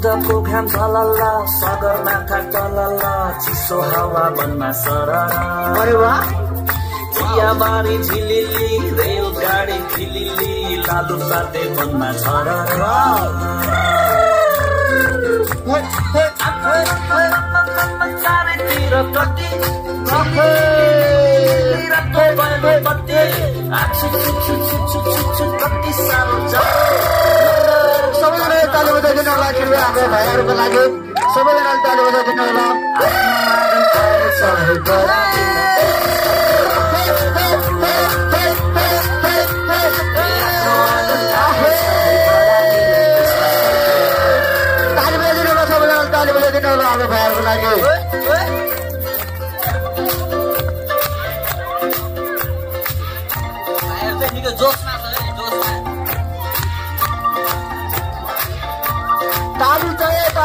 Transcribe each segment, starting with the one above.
झलल्ल सगरमाथा चलल्ल चिसो हावा मनमा वाह चियाबारी झिलिली रेलगाडी खिलिली लालु साथे मनमा चारैतिर कति कृपया हाम्रो भाइहरूको लागि सबैजनाले ताली बजाइदिनु होला ताली बजाइदिनु होला हाम्रो भाइहरूको लागि?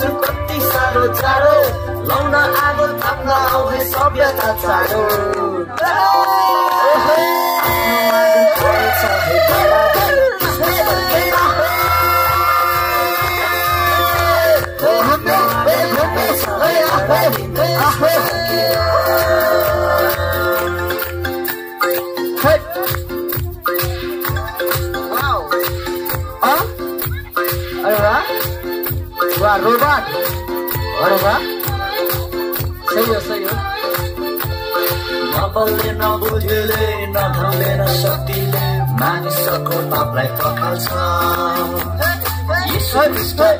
छु कति साह्रो चाँडो लाउन आगो थाप्न आउने सभ्यता चाँडो वाह वाह रोबोट अरे वाह सही हो सही हो नबलले नबुझेले नधनले न शक्तिले मानिसको पापलाई पखाल्छ मानिसलाई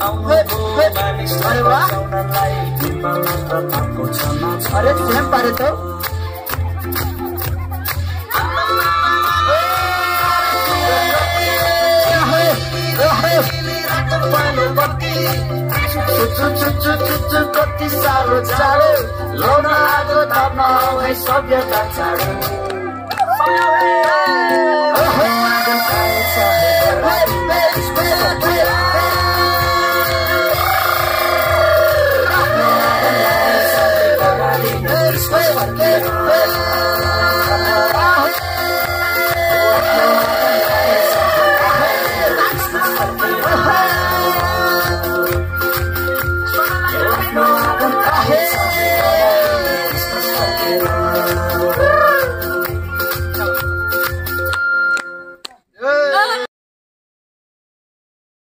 पापको क्षमा छ अरे सेम पारे त कति आगो थाप्न आउने सभ्यता